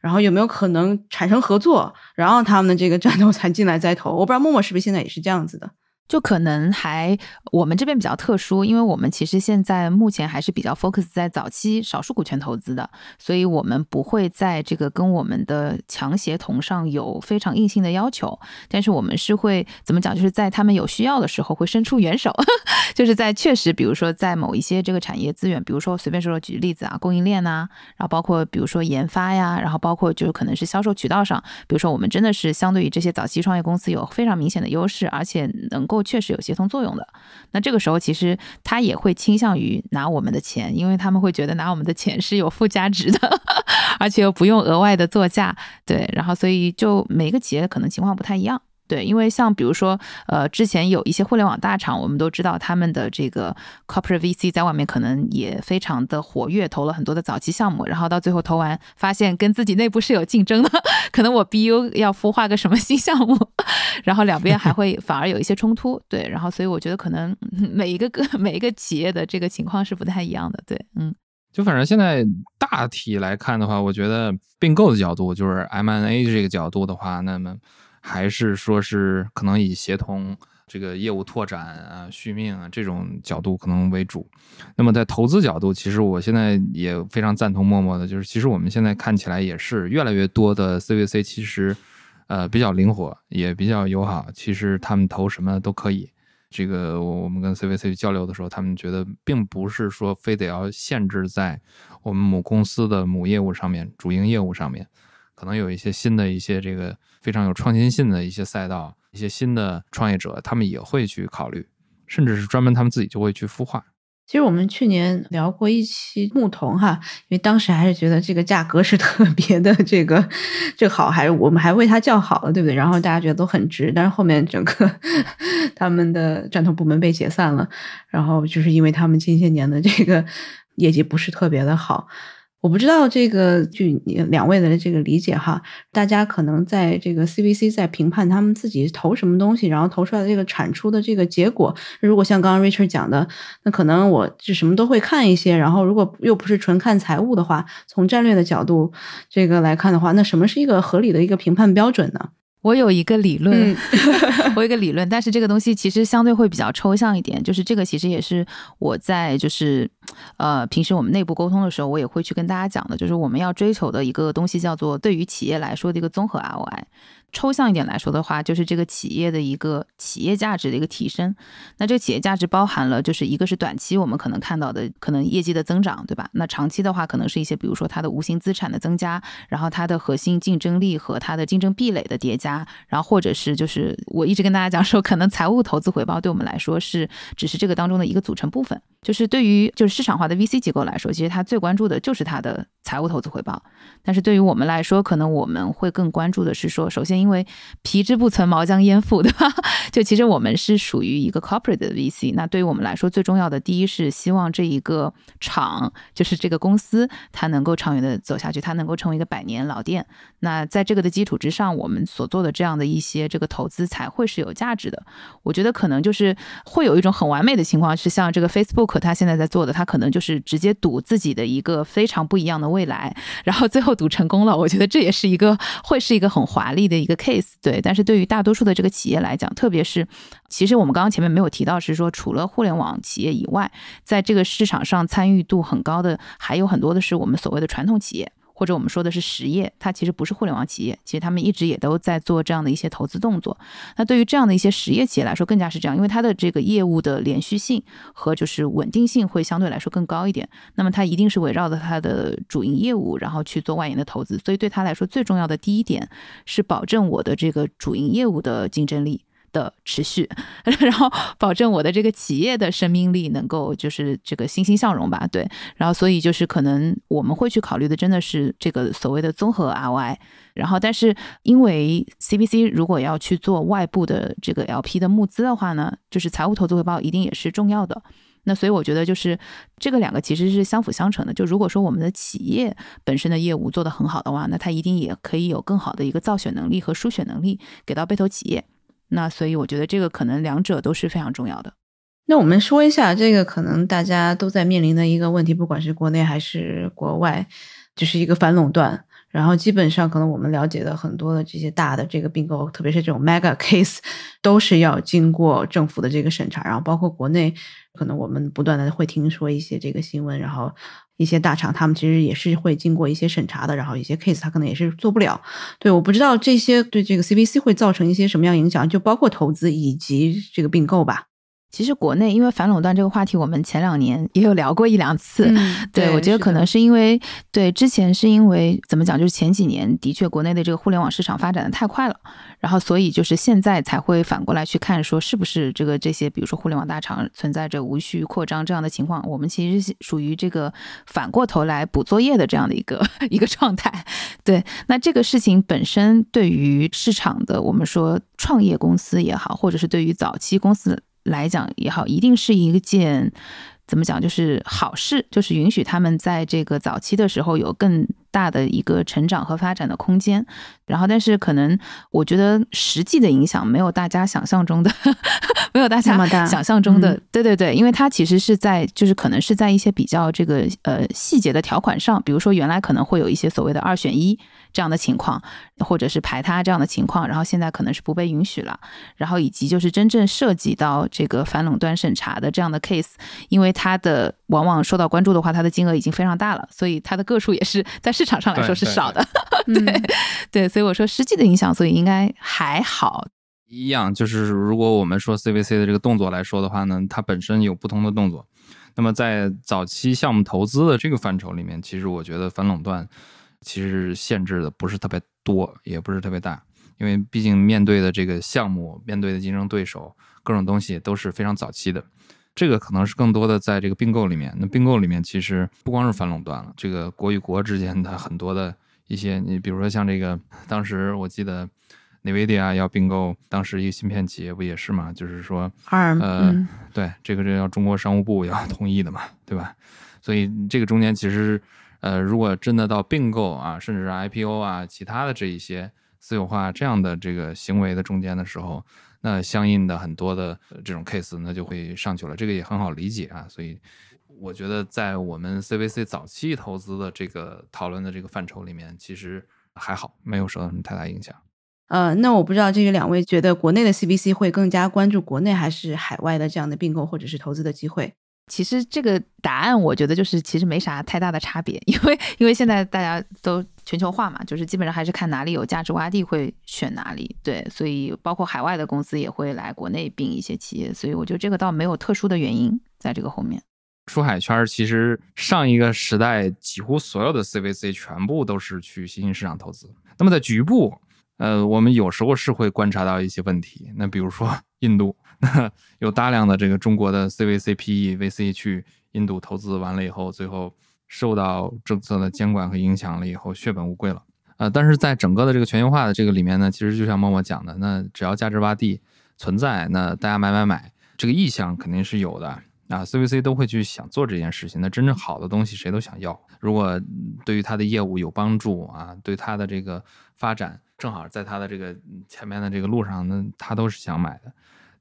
然后有没有可能产生合作，然后他们的这个战斗才进来 再投。我不知道默默是不是现在也是这样子的。就可能还我们这边比较特殊，因为我们其实现在目前还是比较 focus 在早期少数股权投资的，所以我们不会在这个跟我们的强协同上有非常硬性的要求，但是我们是会怎么讲，就是在他们有需要的时候会伸出援手，就是在确实，比如说在某一些这个产业资源，比如说随便说说举例子啊，供应链呐，然后包括比如说研发呀，然后包括就是可能是销售渠道上，比如说我们真的是相对于这些早期创业公司有非常明显的优势，而且能够。确实有协同作用的，那这个时候其实他也会倾向于拿我们的钱，因为他们会觉得拿我们的钱是有附加值的，而且又不用额外的作价，对，然后所以就每个企业可能情况不太一样。对，因为像比如说，呃，之前有一些互联网大厂，我们都知道他们的这个 corporate VC 在外面可能也非常的活跃，投了很多的早期项目，然后到最后投完，发现跟自己内部是有竞争的，可能我 BU 要孵化个什么新项目，然后两边还会 反而有一些冲突。对，然后所以我觉得可能 每一个个每一个企业的这个情况是不太一样的。对，嗯。就反正现在大体来看的话，我觉得并购的角度，就是 M&A 这个角度的话，那么还是说是可能以协同这个业务拓展啊、续命啊这种角度可能为主。那么在投资角度，其实我现在也非常赞同默默的，就是其实我们现在看起来也是越来越多的 CVC，其实呃比较灵活，也比较友好，其实他们投什么都可以。这个我我们跟 CVC 交流的时候，他们觉得并不是说非得要限制在我们母公司的母业务上面、主营业务上面，可能有一些新的一些这个非常有创新性的一些赛道，一些新的创业者，他们也会去考虑，甚至是专门他们自己就会去孵化。其实我们去年聊过一期牧童哈，因为当时还是觉得这个价格是 特别的这个这好，还是我们还为它叫好了，对不对？然后大家觉得都很值，但是后面整个 他们的战投部门被解散了，然后就是因为他们近些年的这个业绩不是特别的好。我不知道这个，据你两位的这个理解哈，大家可能在这个 CVC 在评判他们自己投什么东西，然后投出来的这个产出的这个结果，如果像刚刚 Richard 讲的，那可能我就什么都会看一些，然后如果又不是纯看财务的话，从战略的角度这个来看的话，那什么是一个合理的一个评判标准呢？我有一个理论，我有一个理论，但是这个东西其实相对会比较抽象一点。就是这个其实也是我在就是呃平时我们内部沟通的时候，我也会去跟大家讲的，就是我们要追求的一个东西叫做对于企业来说的一个综合 ROI。抽象一点来说的话，就是这个企业的一个企业价值的一个提升。那这个企业价值包含了，就是一个是短期我们可能看到的可能业绩的增长，对吧？那长期的话，可能是一些比如说它的无形资产的增加，然后它的核心竞争力和它的竞争壁垒的叠加，然后或者是就是我一直跟大家讲说，可能财务投资回报对我们来说是只是这个当中的一个组成部分。就是对于就是市场化的 VC 机构来说，其实它最关注的就是它的财务投资回报。但是对于我们来说，可能我们会更关注的是说，首先。因为皮之不存，毛将焉附，对吧？就其实我们是属于一个 corporate 的 VC，那对于我们来说，最重要的第一是希望这一个厂，就是这个公司，它能够长远的走下去，它能够成为一个百年老店。那在这个的基础之上，我们所做的这样的一些这个投资才会是有价值的。我觉得可能就是会有一种很完美的情况，是像这个 Facebook 它现在在做的，它可能就是直接赌自己的一个非常不一样的位未来，然后最后赌成功了。我觉得这也是一个会是一个很华丽的一个 case。对，但是对于大多数的这个企业来讲，特别是其实我们刚刚前面没有提到，是说除了互联网企业以外，在这个市场上参与度很高的还有很多的是我们所谓的传统企业。或者我们说的是实业，它其实不是互联网企业，其实他们一直也都在做这样的一些投资动作。那对于这样的一些实业企业来说，更加是这样，因为它的这个业务的连续性和就是稳定性会相对来说更高一点。那么它一定是围绕着它的主营业务，然后去做外延的投资。所以对他来说，最重要的第一点是保证我的这个主营业务的竞争力。的持续，然后保证我的这个企业的生命力能够就是这个欣欣向荣吧，对，然后所以就是可能我们会去考虑的真的是这个所谓的综合 ROI，然后但是因为 CBC 如果要去做外部的这个 LP 的募资的话呢，就是财务投资回报一定也是重要的，那所以我觉得就是这个两个其实是相辅相成的，就如果说我们的企业本身的业务做得很好的话，那它一定也可以有更好的一个造血能力和输血能力给到被投企业。那所以我觉得这个可能两者都是非常重要的。那我们说一下这个可能大家都在面临的一个问题，不管是国内还是国外，就是一个反垄断。然后基本上可能我们了解的很多的这些大的这个并购，特别是这种 mega case，都是要经过政府的这个审查。然后包括国内，可能我们不断的会听说一些这个新闻，然后。一些大厂，他们其实也是会经过一些审查的，然后一些 case 他可能也是做不了。对，我不知道这些对这个 CVC 会造成一些什么样影响，就包括投资以及这个并购吧。其实国内因为反垄断这个话题，我们前两年也有聊过一两次。对，我觉得可能是因为对之前是因为怎么讲，就是前几年的确国内的这个互联网市场发展的太快了，然后所以就是现在才会反过来去看说是不是这个这些比如说互联网大厂存在着无序扩张这样的情况，我们其实属于这个反过头来补作业的这样的一个 一个状态。对，那这个事情本身对于市场的我们说创业公司也好，或者是对于早期公司。来讲也好，一定是一件怎么讲，就是好事，就是允许他们在这个早期的时候有更大的一个成长和发展的空间。然后，但是可能我觉得实际的影响没有大家想象中的，没有大家想象中的。嗯对对对，因为它其实是在就是可能是在一些比较这个呃细节的条款上，比如说原来可能会有一些所谓的二选一这样的情况，或者是排他这样的情况，然后现在可能是不被允许了。然后以及就是真正涉及到这个反垄断审查的这样的 case，因为它的往往受到关注的话，它的金额已经非常大了，所以它的个数也是在市场上来说是对对少的。对，对，所以我说实际的影响，所以应该还好。一样，就是如果我们说 CVC 的这个动作来说的话呢，它本身有不同的动作。那么在早期项目投资的这个范畴里面，其实我觉得反垄断其实限制的不是特别多，也不是特别大，因为毕竟面对的这个项目、面对的竞争对手，各种东西都是非常早期的。这个可能是更多的在这个并购里面。那并购里面其实不光是反垄断了，这个国与国之间的很多的一些，你比如说像这个，当时我记得 NVIDIA 要并购当时一个芯片企业，不也是嘛？就是说，二呃，嗯对，这个这要中国商务部要同意的嘛，对吧？所以这个中间其实，呃，如果真的到并购啊，甚至是 IPO 啊，其他的这一些私有化这样的这个行为的中间的时候，那相应的很多的这种 case 那就会上去了，这个也很好理解啊。所以我觉得在我们 CVC 早期投资的这个讨论的这个范畴里面，其实还好，没有受到什么太大影响。呃，那我不知道这个两位觉得国内的 CVC 会更加关注国内还是海外的这样的并购或者是投资的机会？其实这个答案，我觉得就是其实没啥太大的差别，因为因为现在大家都全球化嘛，就是基本上还是看哪里有价值洼地会选哪里，对，所以包括海外的公司也会来国内并一些企业，所以我觉得这个倒没有特殊的原因在这个后面。出海圈儿其实上一个时代几乎所有的 CVC 全部都是去新兴市场投资。那么在局部，呃，我们有时候是会观察到一些问题。那比如说 印度，有大量的这个中国的 CVC、PE、VC 去印度投资完了以后，最后受到政策的监管和影响了以后，血本无归了。呃，但是在整个的这个全球化的这个里面呢，其实就像默默讲的，那只要价值洼地存在，那大家买买买，这个意向肯定是有的。啊，CVC 都会去想做这件事情。那真正好的东西谁都想要。如果对于他的业务有帮助啊，对他的这个发展正好在他的这个前面的这个路上，那他都是想买的。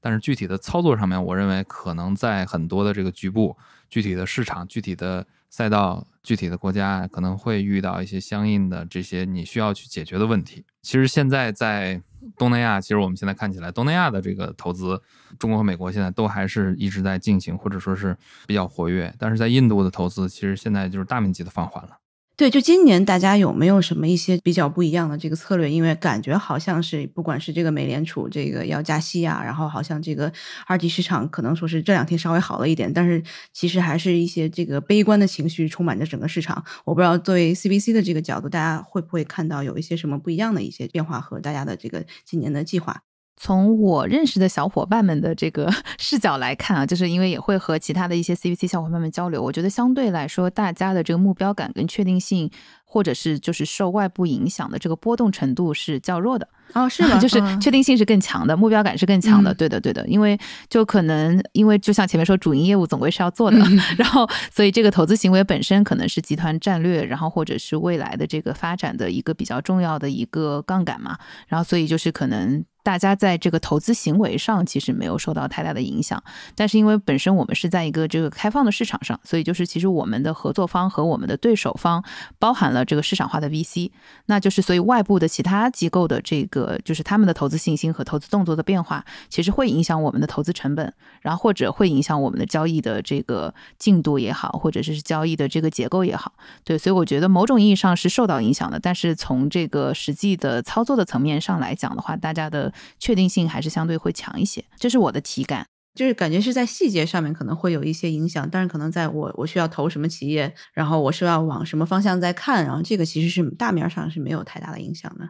但是具体的操作上面，我认为可能在很多的这个局部、具体的市场、具体的赛道、具体的国家，可能会遇到一些相应的这些你需要去解决的问题。其实现在在东南亚，其实我们现在看起来，东南亚的这个投资，中国和美国现在都还是一直在进行，或者说是比较活跃。但是在印度的投资，其实现在就是大面积的放缓了。对，就今年大家有没有什么一些比较不一样的这个策略？因为感觉好像是不管是这个美联储这个要加息啊，然后好像这个二级市场可能说是这两天稍微好了一点，但是其实还是一些这个悲观的情绪充满着整个市场。我不知道作为 CBC 的这个角度，大家会不会看到有一些什么不一样的一些变化和大家的这个今年的计划？从我认识的小伙伴们的这个 视角来看啊，就是因为也会和其他的一些 CVC 小伙伴们交流，我觉得相对来说，大家的这个目标感跟确定性，或者是就是受外部影响的这个波动程度是较弱的。哦，是 的？就是嗯确定性是更强的，目标感是更强的。嗯对的，对的，因为就可能因为就像前面说，主营业务总归是要做的，嗯 然后所以这个投资行为本身可能是集团战略，然后或者是未来的这个发展的一个比较重要的一个杠杆嘛。然后所以就是可能。大家在这个投资行为上其实没有受到太大的影响，但是因为本身我们是在一个这个开放的市场上，所以就是其实我们的合作方和我们的对手方包含了这个市场化的 VC，那就是所以外部的其他机构的这个就是他们的投资信心和投资动作的变化，其实会影响我们的投资成本，然后或者会影响我们的交易的这个进度也好，或者是交易的这个结构也好，对，所以我觉得某种意义上是受到影响的，但是从这个实际的操作的层面上来讲的话，大家的确定性还是相对会强一些，这是我的体感。就是感觉是在细节上面可能会有一些影响，但是可能在我我需要投什么企业，然后我是要往什么方向在看，然后这个其实是大面上是没有太大的影响的。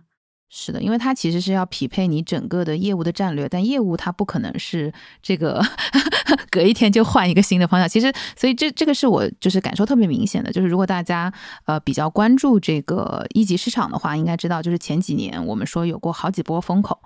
是的，因为它其实是要匹配你整个的业务的战略，但业务它不可能是这个 隔一天就换一个新的方向。其实，所以这这个是我就是感受特别明显的，就是如果大家呃比较关注这个一级市场的话，应该知道，就是前几年我们说有过好几波风口，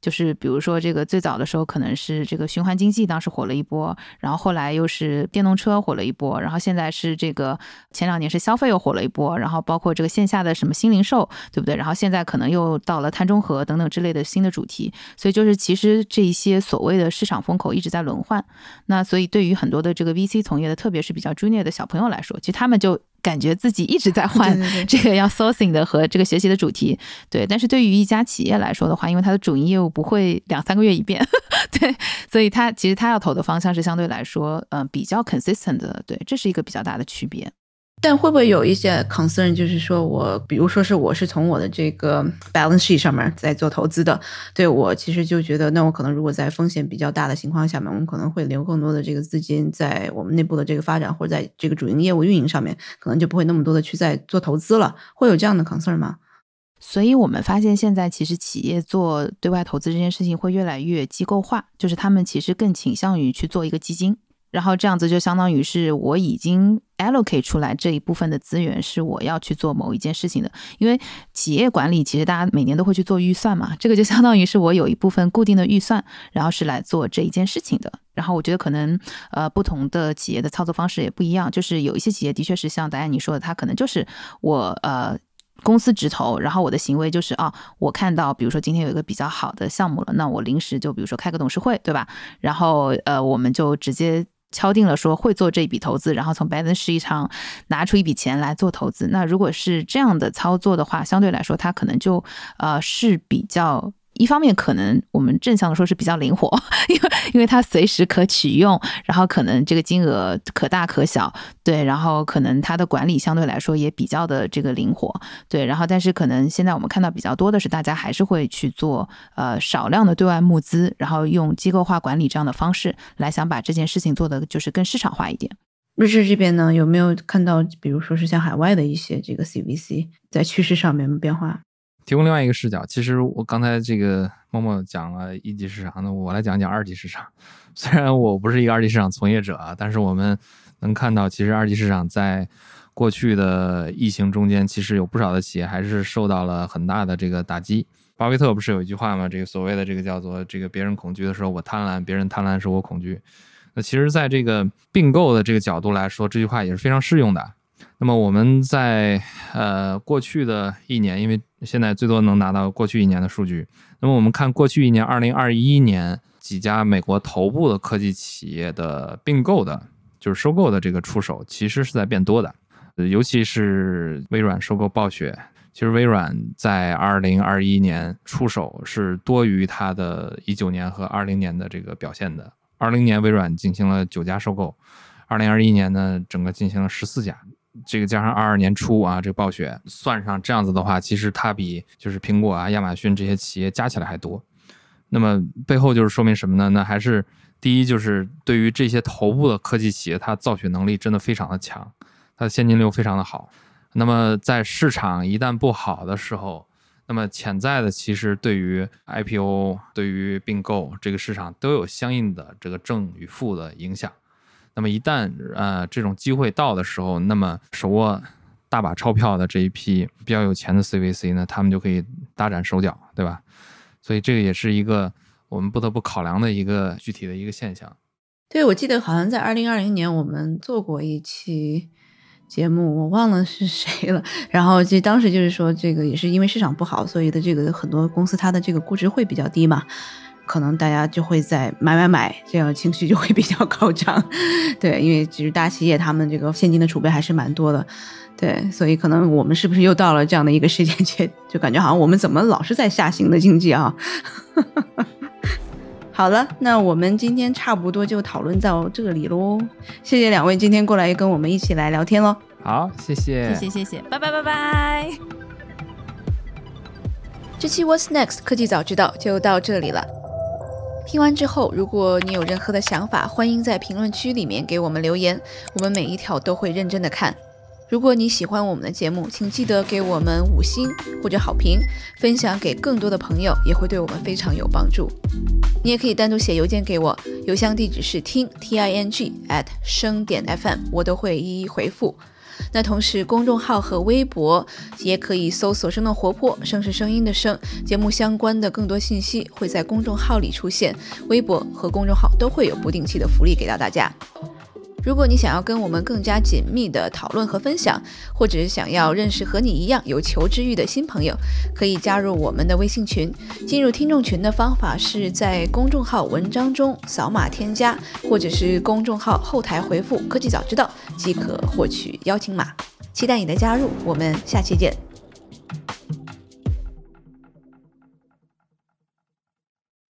就是比如说这个最早的时候可能是这个循环经济当时火了一波，然后后来又是电动车火了一波，然后现在是这个前两年是消费又火了一波，然后包括这个线下的什么新零售，对不对？然后现在可能又到了碳中和等等之类的新的主题，所以就是其实这一些所谓的市场风口一直在轮换。那所以对于很多的这个 VC 从业的，特别是比较 junior 的小朋友来说，其实他们就。感觉自己一直在换 这个要 sourcing 的和这个学习的主题，对。但是对于一家企业来说的话，因为它的主营业务不会两三个月一变，对，所以它其实它要投的方向是相对来说，嗯，比较 consistent 的，对，这是一个比较大的区别。但会不会有一些 concern，就是说我，比如说是我是从我的这个 balance sheet 上面在做投资的，对我其实就觉得，那我可能如果在风险比较大的情况下面，我们可能会留更多的这个资金在我们内部的这个发展，或者在这个主营业务运营上面，可能就不会那么多的去在做投资了，会有这样的 concern 吗？所以我们发现现在其实企业做对外投资这件事情会越来越机构化，就是他们其实更倾向于去做一个基金。然后这样子就相当于是我已经 allocate 出来这一部分的资源是我要去做某一件事情的，因为企业管理其实大家每年都会去做预算嘛，这个就相当于是我有一部分固定的预算，然后是来做这一件事情的。然后我觉得可能呃不同的企业的操作方式也不一样，就是有一些企业的确是像达安你说的，他可能就是我呃公司直投，然后我的行为就是啊我看到比如说今天有一个比较好的项目了，那我临时就比如说开个董事会，对吧？然后呃我们就直接。敲定了说会做这笔投资，然后从 balance sheet 上拿出一笔钱来做投资。那如果是这样的操作的话，相对来说它可能就呃是比较。一方面可能我们正向的说是比较灵活，因为因为它随时可取用，然后可能这个金额可大可小，对，然后可能它的管理相对来说也比较的这个灵活，对，然后但是可能现在我们看到比较多的是大家还是会去做呃少量的对外募资，然后用机构化管理这样的方式来想把这件事情做的就是更市场化一点。瑞士这边呢有没有看到，比如说是像海外的一些这个 CVC 在趋势上面变化？提供另外一个视角，其实我刚才这个默默讲了一级市场，那我来讲讲二级市场。虽然我不是一个二级市场从业者啊，但是我们能看到，其实二级市场在过去的疫情中间，其实有不少的企业还是受到了很大的这个打击。巴菲特不是有一句话吗？这个所谓的这个叫做这个别人恐惧的时候我贪婪，别人贪婪时候我恐惧。那其实，在这个并购的这个角度来说，这句话也是非常适用的。那么我们在呃过去的一年，因为现在最多能拿到过去一年的数据。那么我们看过去一年，二零二一年几家美国头部的科技企业的并购的，就是收购的这个出手，其实是在变多的。尤其是微软收购暴雪，其实微软在二零二一年出手是多于它的一九年和二零年的这个表现的。二零年微软进行了九家收购，二零二一年呢，整个进行了十四家。这个加上二二年初啊，这个暴雪算上这样子的话，其实它比就是苹果啊、亚马逊这些企业加起来还多。那么背后就是说明什么呢？那还是第一，就是对于这些头部的科技企业，它造血能力真的非常的强，它的现金流非常的好。那么在市场一旦不好的时候，那么潜在的其实对于 IPO、对于并购这个市场都有相应的这个正与负的影响。那么一旦呃这种机会到的时候，那么手握大把钞票的这一批比较有钱的 CVC 呢，他们就可以大展手脚，对吧？所以这个也是一个我们不得不考量的一个具体的一个现象。对，我记得好像在二零二零年我们做过一期节目，我忘了是谁了。然后就当时就是说，这个也是因为市场不好，所以的这个很多公司它的这个估值会比较低嘛。可能大家就会在买买买，这样情绪就会比较高涨，对，因为其实大企业他们这个现金的储备还是蛮多的，对，所以可能我们是不是又到了这样的一个时间节，就感觉好像我们怎么老是在下行的经济啊？好了，那我们今天差不多就讨论到这里喽，谢谢两位今天过来跟我们一起来聊天喽。好，谢谢，谢谢，谢谢，拜拜，拜拜。这期 What's Next 科技早知道就到这里了。听完之后，如果你有任何的想法，欢迎在评论区里面给我们留言，我们每一条都会认真的看。如果你喜欢我们的节目，请记得给我们五星或者好评，分享给更多的朋友，也会对我们非常有帮助。你也可以单独写邮件给我，邮箱地址是听 t i n g at 声点 fm，我都会一一回复。那同时，公众号和微博也可以搜索“生动活泼”，声是声音的声。节目相关的更多信息会在公众号里出现，微博和公众号都会有不定期的福利给到大家。如果你想要跟我们更加紧密的讨论和分享，或者是想要认识和你一样有求知欲的新朋友，可以加入我们的微信群。进入听众群的方法是在公众号文章中扫码添加，或者是公众号后台回复“科技早知道”即可获取邀请码。期待你的加入，我们下期见。